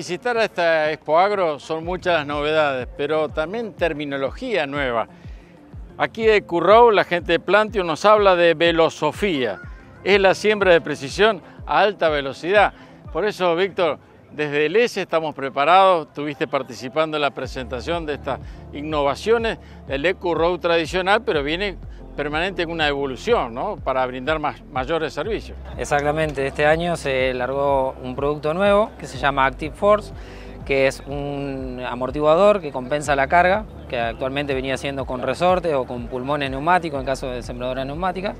visitar a esta Expo Agro son muchas novedades, pero también terminología nueva. Aquí de Currow, la gente de Plantio nos habla de velosofía. Es la siembra de precisión a alta velocidad. Por eso, Víctor, desde el ESE estamos preparados, estuviste participando en la presentación de estas innovaciones del EcoRow tradicional, pero viene permanente en una evolución ¿no? para brindar más, mayores servicios. Exactamente, este año se largó un producto nuevo que se llama Active Force, que es un amortiguador que compensa la carga, que actualmente venía siendo con resorte o con pulmones neumáticos en caso de sembradora neumática.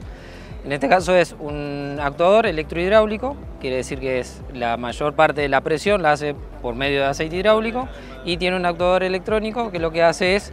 En este caso es un actuador electrohidráulico, quiere decir que es la mayor parte de la presión la hace por medio de aceite hidráulico y tiene un actuador electrónico que lo que hace es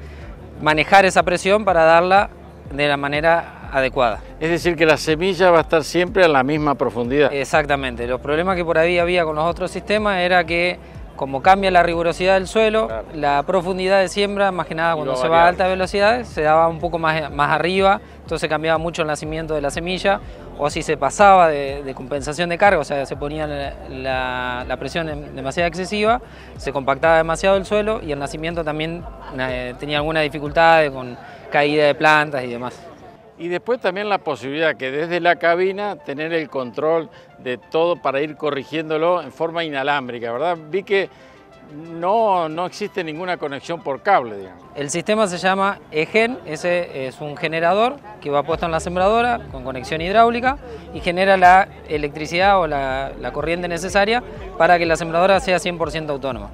manejar esa presión para darla de la manera adecuada. Es decir, que la semilla va a estar siempre a la misma profundidad. Exactamente. Los problemas que por ahí había con los otros sistemas era que como cambia la rigurosidad del suelo, la profundidad de siembra, más que nada cuando se va a altas velocidades, se daba un poco más, más arriba, entonces cambiaba mucho el nacimiento de la semilla, o si se pasaba de, compensación de carga, o sea, se ponía la, presión demasiado excesiva, se compactaba demasiado el suelo y el nacimiento también eh, tenía alguna dificultad con caída de plantas y demás. Y después también la posibilidad que desde la cabina tener el control de todo para ir corrigiéndolo en forma inalámbrica, ¿verdad? Vi que no, no existe ninguna conexión por cable, digamos. El sistema se llama EGEN, ese es un generador que va puesto en la sembradora con conexión hidráulica y genera la electricidad o la, la corriente necesaria para que la sembradora sea 100% autónoma.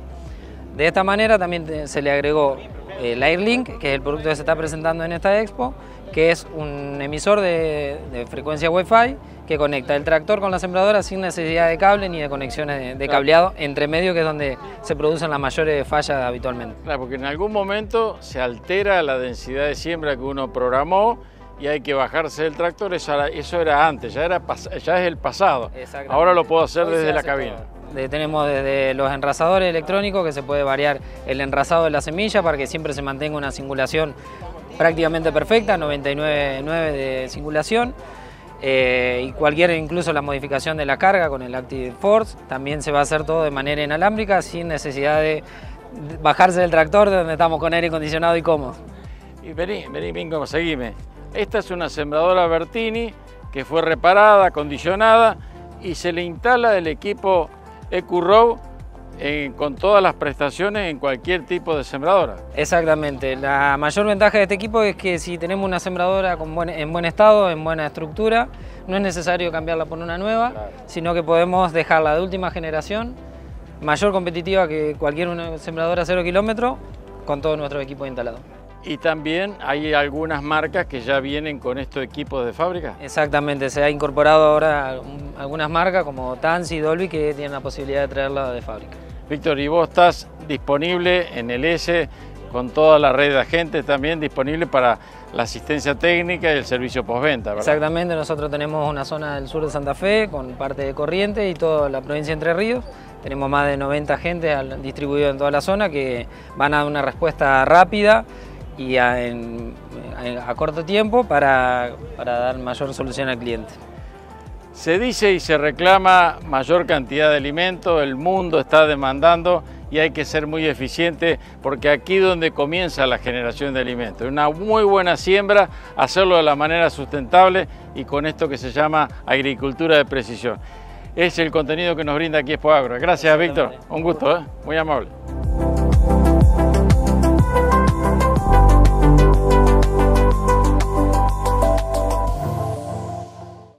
De esta manera también se le agregó el AirLink, que es el producto que se está presentando en esta expo, que es un emisor de, frecuencia Wi-Fi que conecta el tractor con la sembradora sin necesidad de cable ni de conexiones de, cableado entre medio, que es donde se producen las mayores fallas habitualmente. Claro, porque en algún momento se altera la densidad de siembra que uno programó y hay que bajarse del tractor, eso era, eso era antes, ya, era, ya es el pasado. Ahora lo puedo hacer desde la cabina. Tenemos desde los enrasadores electrónicos que se puede variar el enrasado de la semilla para que siempre se mantenga una singulación prácticamente perfecta, 99.9 de singulación. Eh, y cualquier, incluso la modificación de la carga con el Active Force, también se va a hacer todo de manera inalámbrica sin necesidad de bajarse del tractor de donde estamos con aire acondicionado y cómodo. Y vení, vení, vengo, seguime. Esta es una sembradora Bertini que fue reparada, acondicionada y se le instala el equipo EcuRow con todas las prestaciones en cualquier tipo de sembradora. Exactamente, la mayor ventaja de este equipo es que si tenemos una sembradora en buen estado, en buena estructura, no es necesario cambiarla por una nueva, sino que podemos dejarla de última generación, mayor competitiva que cualquier sembradora cero kilómetro, con todo nuestro equipo instalado. Y también hay algunas marcas que ya vienen con estos equipos de fábrica. Exactamente, se ha incorporado ahora algunas marcas como Tansi y Dolby que tienen la posibilidad de traerla de fábrica. Víctor, y vos estás disponible en el S con toda la red de agentes también disponible para la asistencia técnica y el servicio postventa, ¿verdad? Exactamente, nosotros tenemos una zona del sur de Santa Fe con parte de Corrientes y toda la provincia de Entre Ríos. Tenemos más de 90 agentes distribuidos en toda la zona que van a dar una respuesta rápida y a, corto tiempo para, para dar mayor solución al cliente. Se dice y se reclama mayor cantidad de alimento, el mundo está demandando y hay que ser muy eficiente porque aquí es donde comienza la generación de alimentos. Una muy buena siembra, hacerlo de la manera sustentable y con esto que se llama agricultura de precisión. Es el contenido que nos brinda aquí Expo Agro. Gracias, Víctor. Un gusto, ¿eh? muy amable.